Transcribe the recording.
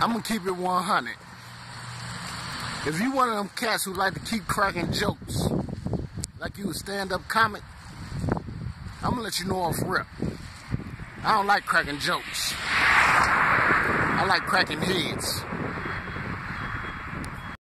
I'm gonna keep it 100. If you one of them cats who like to keep cracking jokes, like you a stand-up comic, I'm gonna let you know off rip. I don't like cracking jokes. I like cracking heads.